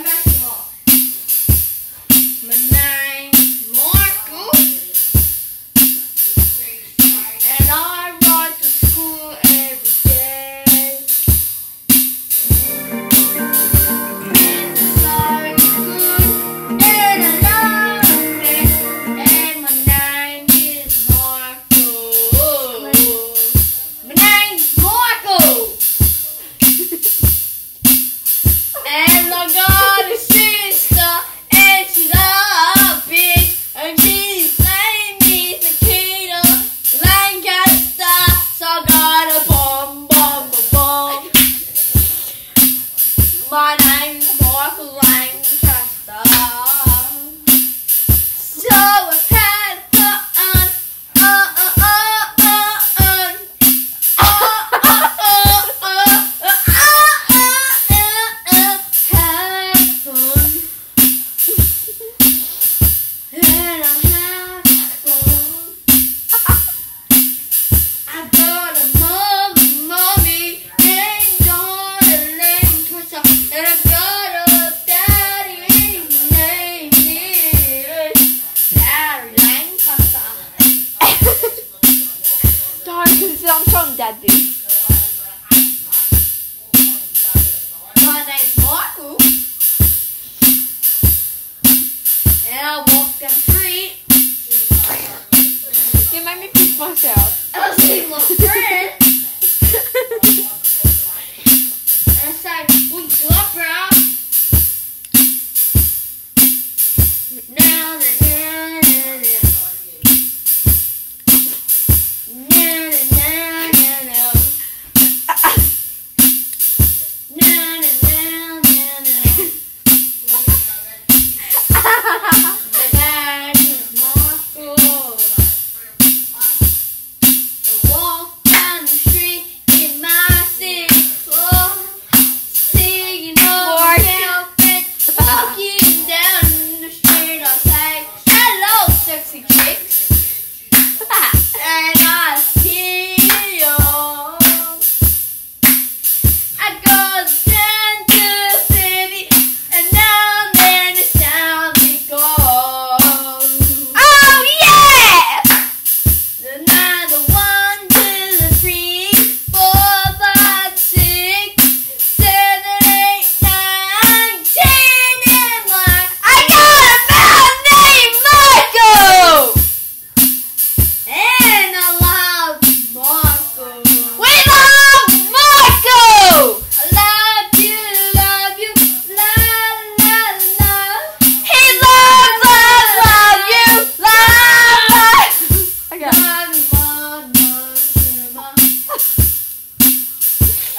麦西姆，麦。body. this song from that dude. And I walk the street. You made me piss myself. I was in my friend. and I said, What's up, bro? Now, now, now, now. Now.